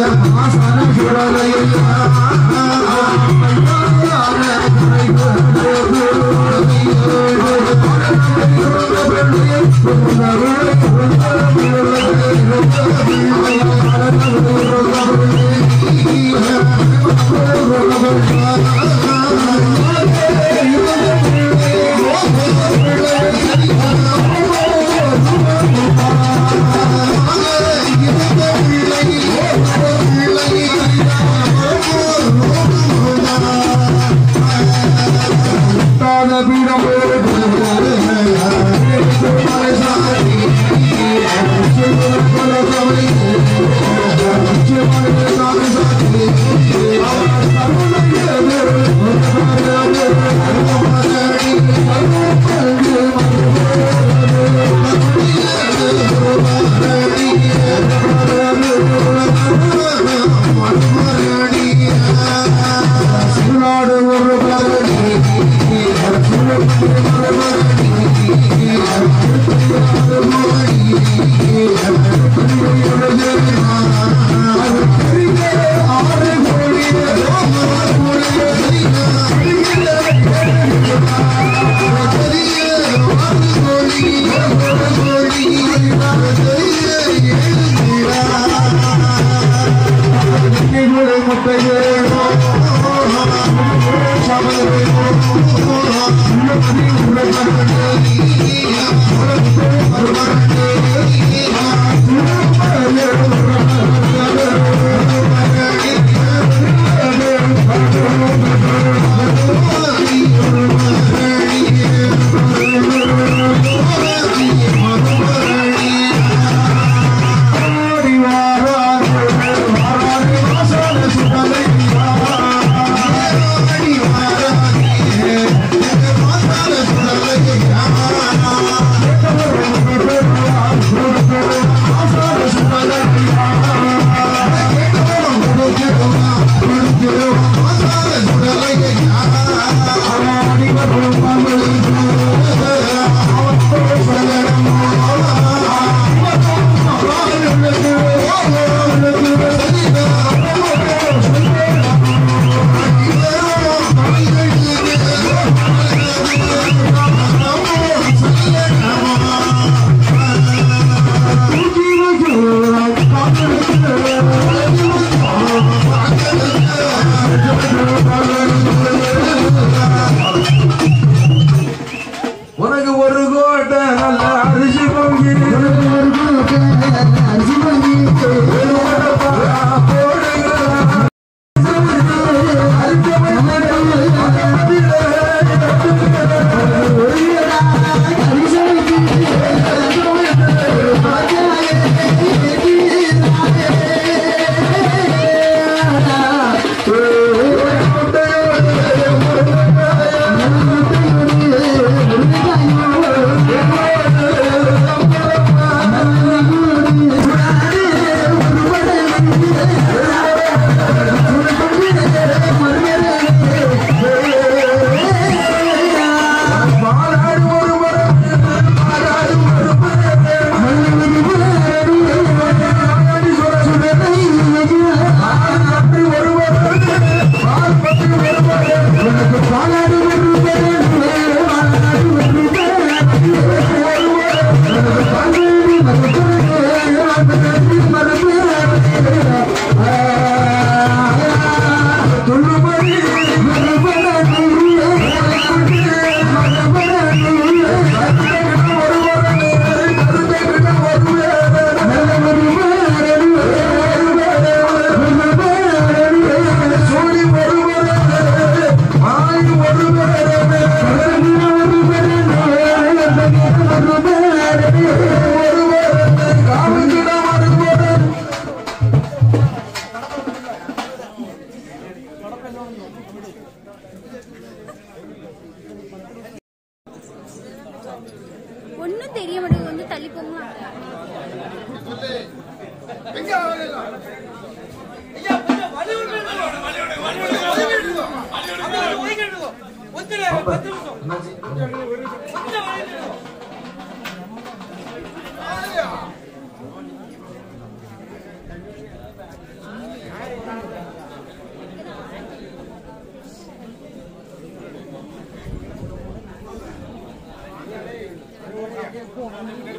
மகாசனம் சுடலையா I'm ಒರಗು ಒರಗೋ ஒன்னும் தெரிய வந்து தள்ளி